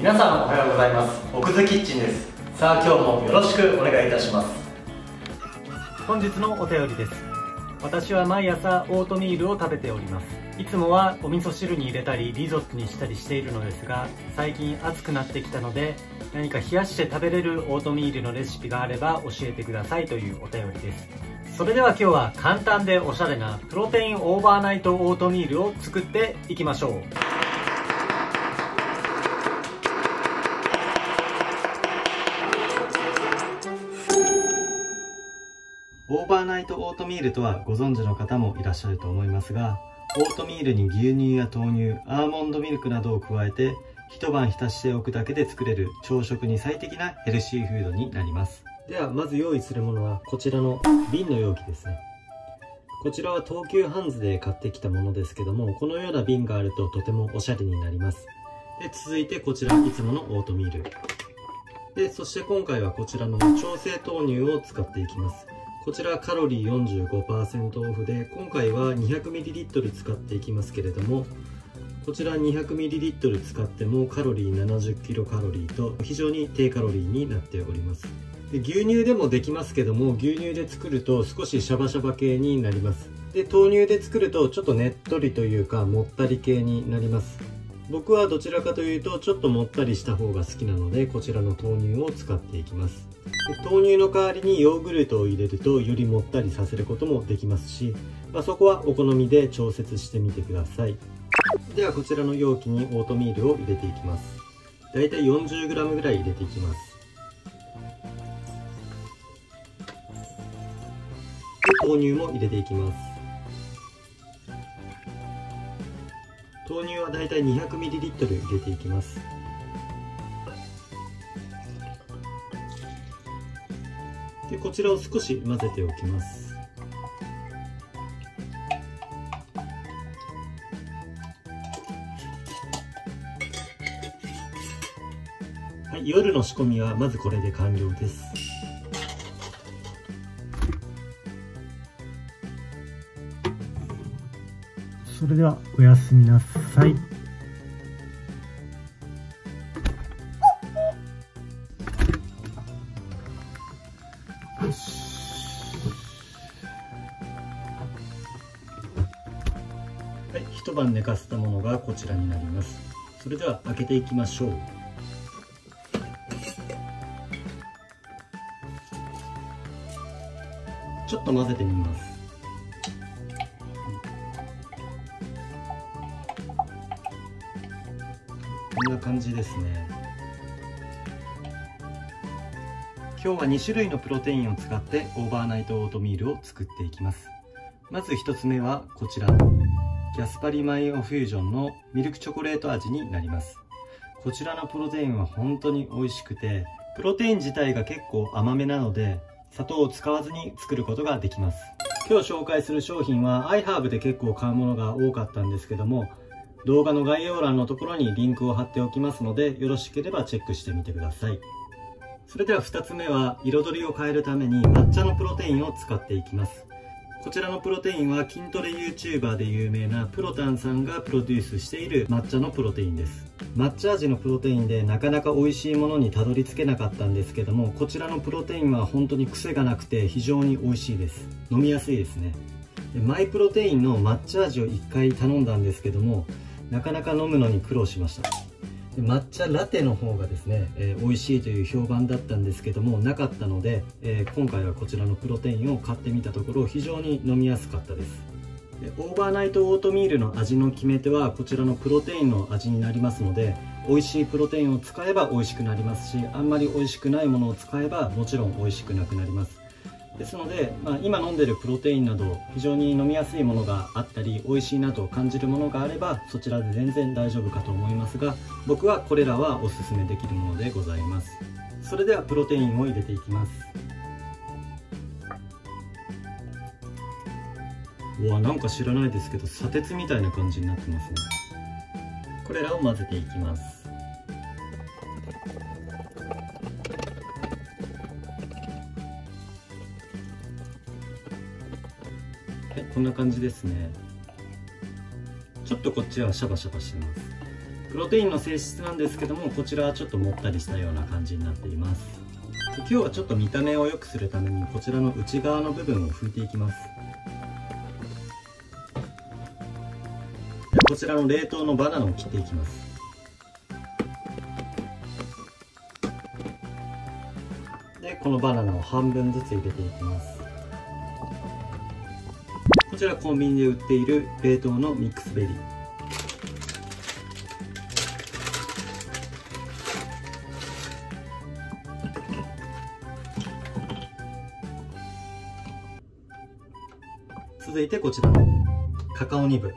皆さんおはようございます。奥津キッチンです。さあ今日もよろしくお願いいたします。本日のお便りです。私は毎朝オートミールを食べております。いつもはお味噌汁に入れたりリゾットにしたりしているのですが最近暑くなってきたので何か冷やして食べれるオートミールのレシピがあれば教えてくださいというお便りです。それでは今日は簡単でおしゃれなプロテインオーバーナイトオートミールを作っていきましょうオーバーナイトオートミールとはご存知の方もいらっしゃると思いますがオートミールに牛乳や豆乳アーモンドミルクなどを加えて一晩浸しておくだけで作れる朝食に最適なヘルシーフードになります。ではまず用意するものはこちらの瓶の容器ですね。こちらは東急ハンズで買ってきたものですけどもこのような瓶があるととてもおしゃれになります。で続いてこちらいつものオートミール。でそして今回はこちらの調整豆乳を使っていきます。こちらカロリー45%オフで今回は 200ml 使っていきますけれどもこちら 200ml 使ってもカロリー 70kcal と非常に低カロリーになっております。で牛乳でもできますけども牛乳で作ると少しシャバシャバ系になります。で豆乳で作るとちょっとねっとりというかもったり系になります。僕はどちらかというとちょっともったりした方が好きなのでこちらの豆乳を使っていきます。豆乳の代わりにヨーグルトを入れるとよりもったりさせることもできますし、まあ、そこはお好みで調節してみてください。ではこちらの容器にオートミールを入れていきます。だいたい 40g ぐらい入れていきます。豆乳も入れていきます。豆乳はだいたい 200ml 入れていきます。でこちらを少し混ぜておきます。はい、夜の仕込みはまずこれで完了です。それではおやすみなさい。はい、一晩寝かせたものがこちらになります。それでは開けていきましょう。ちょっと混ぜてみます。んな感じですね。今日は2種類のプロテインを使ってオーバーナイトオートミールを作っていきます。まず1つ目はこちら。キャスパリマイオフュージョンのミルクチョコレート味になります。こちらのプロテインは本当に美味しくてプロテイン自体が結構甘めなので砂糖を使わずに作ることができます。今日紹介する商品は iHerb で結構買うものが多かったんですけども動画の概要欄のところにリンクを貼っておきますのでよろしければチェックしてみてください。それでは2つ目は彩りを変えるために抹茶のプロテインを使っていきます。こちらのプロテインは筋トレ YouTuber で有名なプロタンさんがプロデュースしている抹茶のプロテインです。抹茶味のプロテインでなかなか美味しいものにたどり着けなかったんですけどもこちらのプロテインは本当に癖がなくて非常に美味しいです。飲みやすいですね。マイプロテインの抹茶味を1回頼んだんですけどもなかなか飲むのに苦労しました。抹茶ラテの方がですね、えー、美味しいという評判だったんですけどもなかったので、えー、今回はこちらのプロテインを買ってみたところ非常に飲みやすかったです。でオーバーナイトオートミールの味の決め手はこちらのプロテインの味になりますので美味しいプロテインを使えば美味しくなりますしあんまり美味しくないものを使えばもちろん美味しくなくなります。ですので、まあ、今飲んでるプロテインなど非常に飲みやすいものがあったり美味しいなと感じるものがあればそちらで全然大丈夫かと思いますが僕はこれらはおすすめできるものでございます。それではプロテインを入れていきます。うわなんか知らないですけど砂鉄みたいな感じになってますね。これらを混ぜていきます。んな感じですね。ちょっとこっちはシャバシャバしてます。プロテインの性質なんですけどもこちらはちょっともったりしたような感じになっています。今日はちょっと見た目を良くするためにこちらの内側の部分を拭いていきます。こちらの冷凍のバナナを切っていきます。でこのバナナを半分ずつ入れていきます。こちらコンビニで売っている冷凍のミックスベリー。続いてこちらカカオニブ。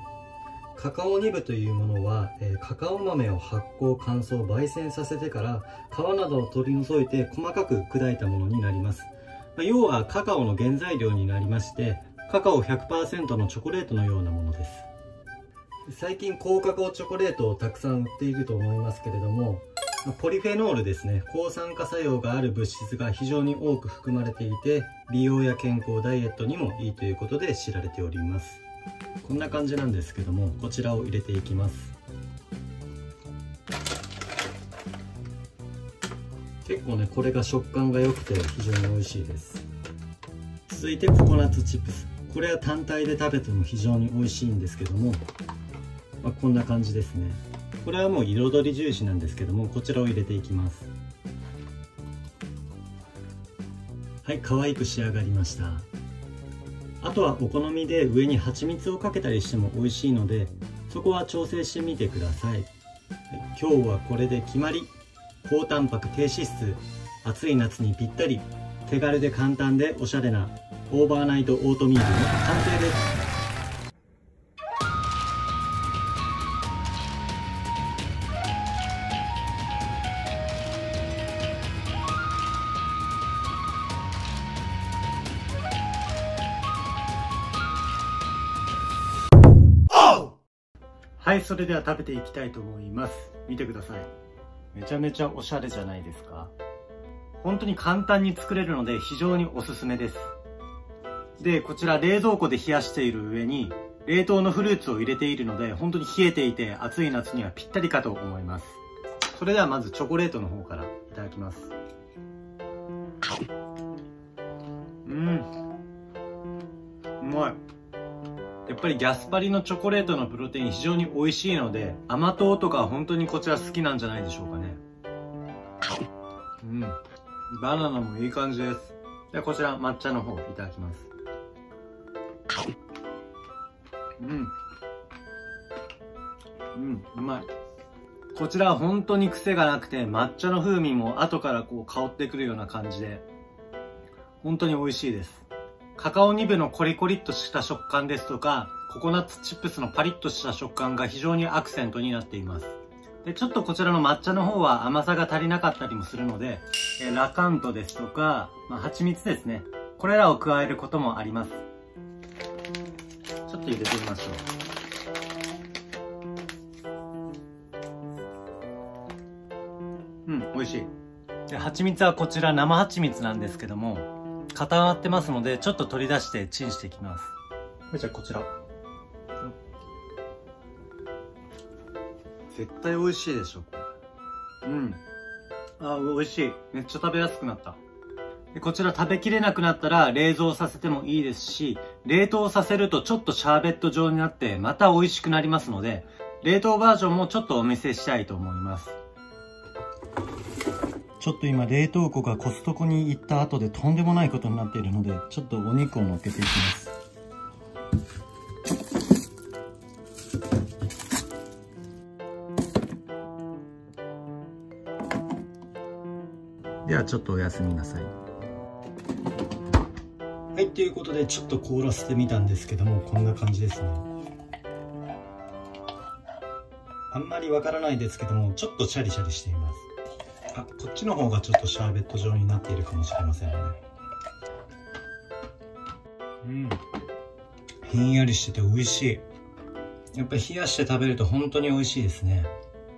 カカオニブというものは、えー、カカオ豆を発酵乾燥焙煎させてから皮などを取り除いて細かく砕いたものになります、まあ、要はカカオの原材料になりましてカカオ100%のチョコレートのようなものです。最近高カカオチョコレートをたくさん売っていると思いますけれどもポリフェノールですね。抗酸化作用がある物質が非常に多く含まれていて美容や健康ダイエットにもいいということで知られております。こんな感じなんですけどもこちらを入れていきます。結構ねこれが食感が良くて非常に美味しいです。続いてココナッツチップス。これは単体で食べても非常に美味しいんですけども、まあ、こんな感じですね。これはもう彩り重視なんですけどもこちらを入れていきます。はい可愛く仕上がりました。あとはお好みで上に蜂蜜をかけたりしても美味しいのでそこは調整してみてください。今日はこれで決まり。高タンパク低脂質。暑い夏にぴったり。手軽で簡単でおしゃれなオーバーナイトオートミールの完成ですはい、それでは食べていきたいと思います。見てください。めちゃめちゃおしゃれじゃないですか。本当に簡単に作れるので非常におすすめです。で、こちら冷蔵庫で冷やしている上に冷凍のフルーツを入れているので本当に冷えていて暑い夏にはぴったりかと思います。それではまずチョコレートの方からいただきます。うん。うまい。やっぱりギャスパリのチョコレートのプロテイン非常に美味しいので甘党とか本当にこちら好きなんじゃないでしょうかねうんバナナもいい感じですではこちら抹茶の方いただきますうんうんうまいこちらは本当に癖がなくて抹茶の風味も後からこう香ってくるような感じで本当に美味しいですカカオニブのコリコリっとした食感ですとか、ココナッツチップスのパリッとした食感が非常にアクセントになっています。で、ちょっとこちらの抹茶の方は甘さが足りなかったりもするので、えラカントですとか、まあ、蜂蜜ですね。これらを加えることもあります。と入れてみましょう。うん、美味しい。で、蜂蜜はこちら生蜂蜜なんですけども、固まってますので、ちょっと取り出してチンしていきます。じゃあこちら。絶対美味しいでしょ、これ。うん。あ、美味しい。めっちゃ食べやすくなった。こちら食べきれなくなったら冷蔵させてもいいですし、冷凍させるとちょっとシャーベット状になってまた美味しくなりますので、冷凍バージョンもちょっとお見せしたいと思います。ちょっと今冷凍庫がコストコに行った後でとんでもないことになっているのでちょっとお肉を乗っけていきますではちょっとお休みなさいはいということでちょっと凍らせてみたんですけどもこんな感じですね。あんまりわからないですけどもちょっとシャリシャリしています。あこっちの方がちょっとシャーベット状になっているかもしれませんね。うん。ひんやりしてて美味しい。やっぱり冷やして食べると本当に美味しいですね。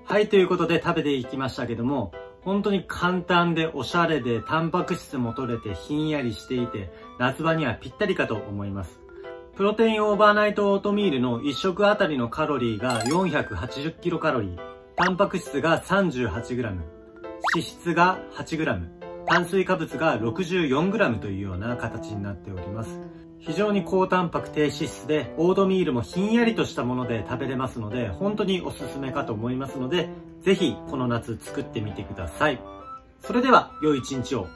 はいということで食べていきましたけども本当に簡単でおしゃれでタンパク質も取れてひんやりしていて夏場にはぴったりかと思います。プロテインオーバーナイトオートミールの1食あたりのカロリーが480キロカロリー。タンパク質が 38g、脂質が 8g、炭水化物が 64g というような形になっております。非常に高タンパク低脂質で、オードミールもひんやりとしたもので食べれますので、本当におすすめかと思いますので、ぜひこの夏作ってみてください。それでは、良い一日を。